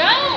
Go.